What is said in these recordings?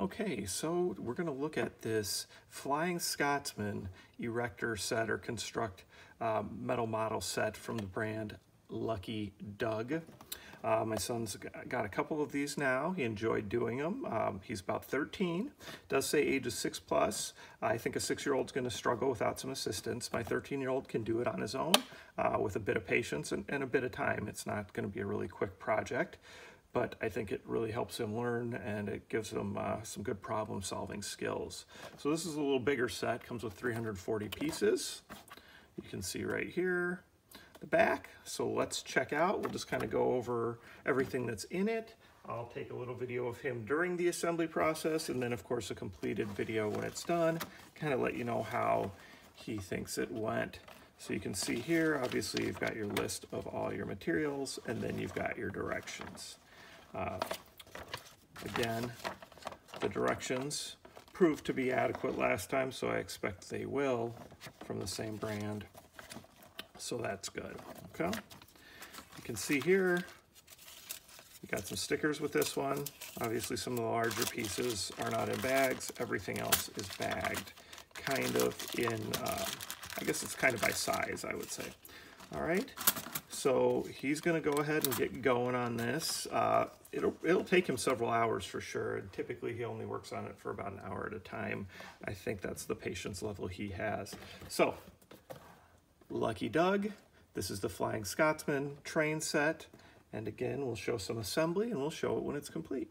Okay, so we're going to look at this Flying Scotsman erector set or construct um, metal model set from the brand Lucky Doug. Uh, my son's got a couple of these now. He enjoyed doing them. Um, he's about 13. Does say age is six plus. I think a six-year-old's going to struggle without some assistance. My 13-year-old can do it on his own uh, with a bit of patience and, and a bit of time. It's not going to be a really quick project but I think it really helps him learn and it gives him uh, some good problem solving skills. So this is a little bigger set, comes with 340 pieces. You can see right here the back. So let's check out. We'll just kind of go over everything that's in it. I'll take a little video of him during the assembly process and then of course a completed video when it's done, kind of let you know how he thinks it went. So you can see here, obviously you've got your list of all your materials and then you've got your directions. Uh, again, the directions proved to be adequate last time, so I expect they will from the same brand. So that's good, okay? You can see here, we got some stickers with this one. Obviously some of the larger pieces are not in bags. Everything else is bagged kind of in, uh, I guess it's kind of by size, I would say. All right, so he's gonna go ahead and get going on this. Uh, it'll, it'll take him several hours for sure. And typically he only works on it for about an hour at a time. I think that's the patience level he has. So, Lucky Doug, this is the Flying Scotsman train set. And again, we'll show some assembly and we'll show it when it's complete.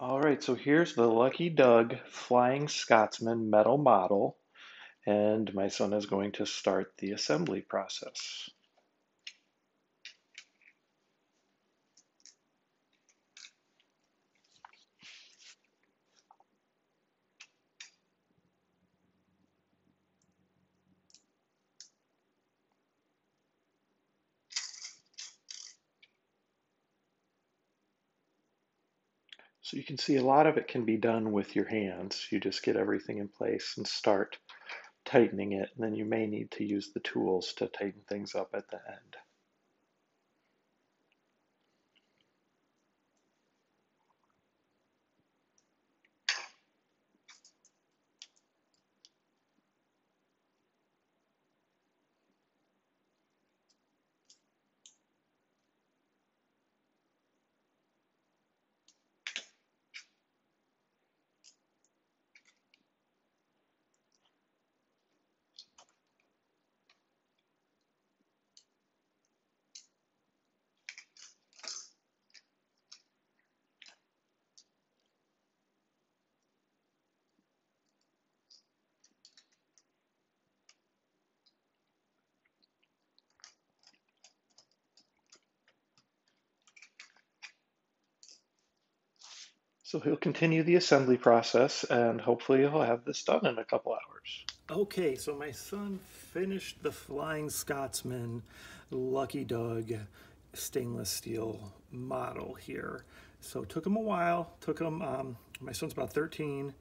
All right, so here's the Lucky Doug Flying Scotsman metal model. And my son is going to start the assembly process. So you can see a lot of it can be done with your hands. You just get everything in place and start tightening it, and then you may need to use the tools to tighten things up at the end. So he'll continue the assembly process and hopefully he'll have this done in a couple hours. Okay, so my son finished the Flying Scotsman Lucky Doug stainless steel model here. So it took him a while, took him, um, my son's about 13,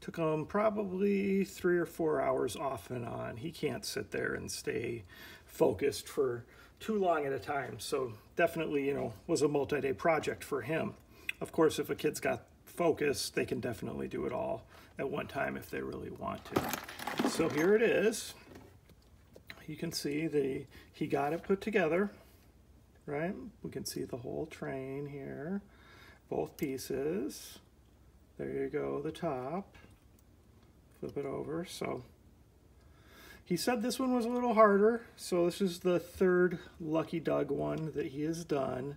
took him probably three or four hours off and on. He can't sit there and stay focused for too long at a time. So definitely, you know, was a multi-day project for him. Of course, if a kid's got focus, they can definitely do it all at one time if they really want to. So here it is. You can see the he got it put together, right? We can see the whole train here, both pieces. There you go, the top. Flip it over. So he said this one was a little harder. So this is the third Lucky Doug one that he has done.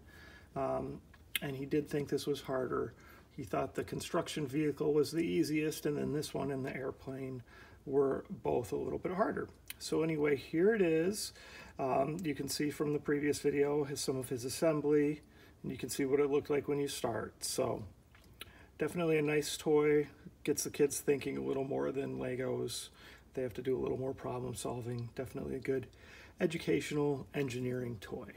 Um, and he did think this was harder. He thought the construction vehicle was the easiest, and then this one and the airplane were both a little bit harder. So anyway, here it is. Um, you can see from the previous video some of his assembly, and you can see what it looked like when you start. So definitely a nice toy. Gets the kids thinking a little more than Legos. They have to do a little more problem solving. Definitely a good educational engineering toy.